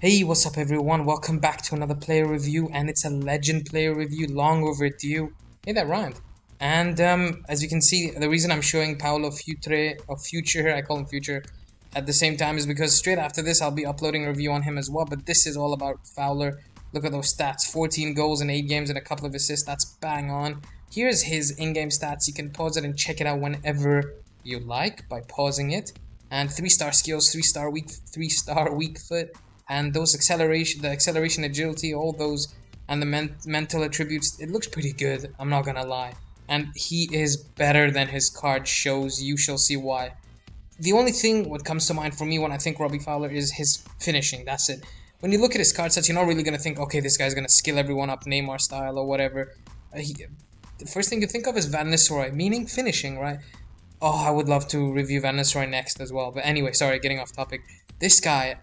Hey, what's up everyone? Welcome back to another player review, and it's a legend player review, long overdue. Hey, that rhymed. And um, as you can see, the reason I'm showing Paulo Futre, or Future, I call him Future, at the same time is because straight after this I'll be uploading a review on him as well, but this is all about Fowler. Look at those stats, 14 goals in 8 games and a couple of assists, that's bang on. Here's his in-game stats, you can pause it and check it out whenever you like by pausing it. And 3-star skills, 3-star weak, 3-star weak foot, and those acceleration, the acceleration, agility, all those, and the men mental attributes, it looks pretty good. I'm not gonna lie, and he is better than his card shows. You shall see why. The only thing what comes to mind for me when I think Robbie Fowler is his finishing. That's it. When you look at his card sets, you're not really gonna think, okay, this guy's gonna skill everyone up, Neymar style or whatever. Uh, he, the first thing you think of is Van Nistelrooy, meaning finishing, right? Oh, I would love to review Van Nistelrooy next as well. But anyway, sorry, getting off topic. This guy,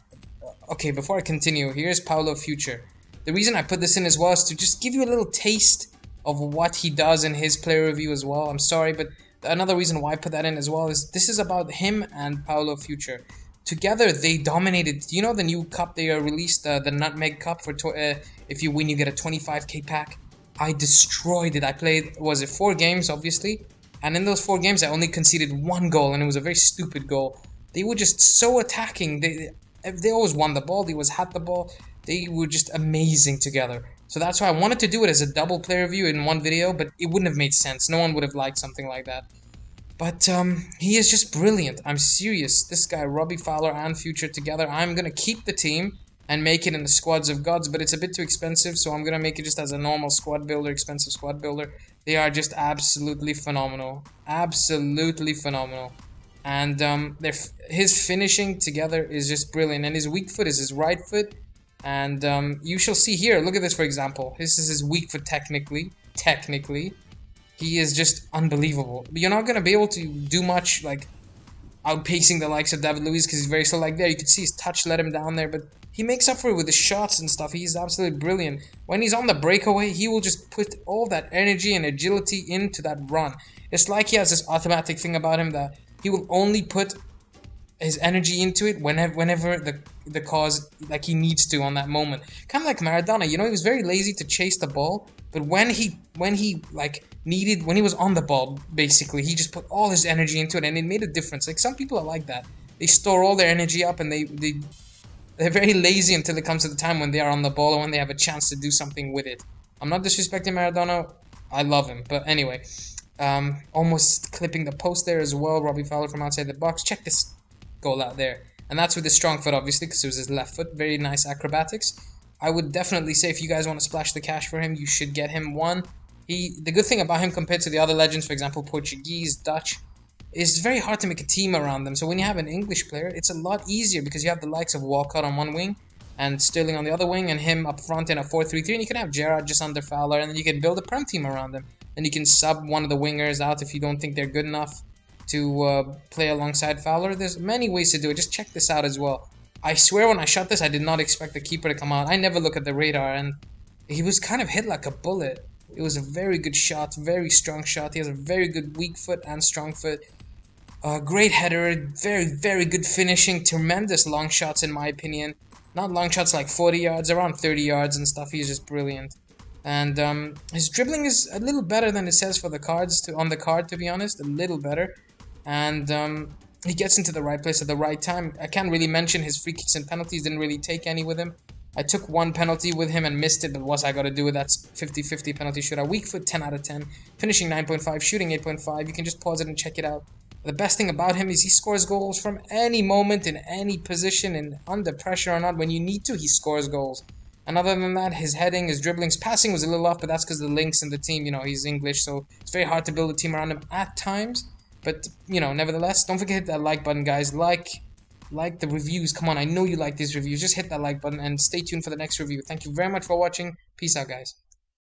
okay, before I continue, here's Paulo Future. The reason I put this in as well is to just give you a little taste of what he does in his player review as well. I'm sorry, but another reason why I put that in as well is this is about him and Paulo Future. Together, they dominated. You know the new cup they uh, released, uh, the Nutmeg Cup for uh, if you win, you get a 25k pack. I destroyed it. I played was it four games, obviously, and in those four games, I only conceded one goal, and it was a very stupid goal. They were just so attacking. They they always won the ball. They always had the ball. They were just amazing together. So that's why I wanted to do it as a double player view in one video, but it wouldn't have made sense. No one would have liked something like that. But um, he is just brilliant. I'm serious. This guy, Robbie Fowler and Future together, I'm going to keep the team and make it in the squads of gods, but it's a bit too expensive, so I'm going to make it just as a normal squad builder, expensive squad builder. They are just absolutely phenomenal. Absolutely phenomenal and um, his finishing together is just brilliant. And his weak foot is his right foot, and um, you shall see here. Look at this, for example. This is his weak foot technically. Technically, he is just unbelievable. You're not gonna be able to do much like outpacing the likes of David Luiz because he's very slow. Like there, you can see his touch let him down there, but he makes up for it with his shots and stuff. He's absolutely brilliant. When he's on the breakaway, he will just put all that energy and agility into that run. It's like he has this automatic thing about him that he will only put his energy into it whenever whenever the the cause like he needs to on that moment. Kind of like Maradona, you know, he was very lazy to chase the ball, but when he when he like needed when he was on the ball, basically, he just put all his energy into it and it made a difference. Like some people are like that. They store all their energy up and they they they're very lazy until it comes to the time when they are on the ball or when they have a chance to do something with it. I'm not disrespecting Maradona. I love him, but anyway, um, almost clipping the post there as well. Robbie Fowler from outside the box. Check this goal out there. And that's with his strong foot, obviously, because it was his left foot. Very nice acrobatics. I would definitely say if you guys want to splash the cash for him, you should get him one. He, the good thing about him compared to the other legends, for example, Portuguese, Dutch, is very hard to make a team around them. So when you have an English player, it's a lot easier because you have the likes of Walcott on one wing and Sterling on the other wing and him up front in a 4-3-3 and you can have Gerrard just under Fowler and then you can build a prem team around them and you can sub one of the wingers out if you don't think they're good enough to uh, play alongside Fowler. There's many ways to do it. Just check this out as well. I swear when I shot this, I did not expect the keeper to come out. I never look at the radar, and he was kind of hit like a bullet. It was a very good shot, very strong shot. He has a very good weak foot and strong foot. Uh, great header, very, very good finishing, tremendous long shots in my opinion. Not long shots like 40 yards, around 30 yards and stuff. He's just brilliant. And um, his dribbling is a little better than it says for the cards to on the card, to be honest, a little better. And um, he gets into the right place at the right time. I can't really mention his free kicks and penalties. Didn't really take any with him. I took one penalty with him and missed it, but what's I got to do with that 50-50 penalty shootout? Weak foot, 10 out of 10. Finishing 9.5, shooting 8.5. You can just pause it and check it out. The best thing about him is he scores goals from any moment, in any position, and under pressure or not. When you need to, he scores goals. And other than that, his heading, his dribbling, his passing was a little off, but that's because the links in the team, you know, he's English, so it's very hard to build a team around him at times. But, you know, nevertheless, don't forget hit that like button, guys. Like, like the reviews. Come on, I know you like these reviews. Just hit that like button and stay tuned for the next review. Thank you very much for watching. Peace out, guys.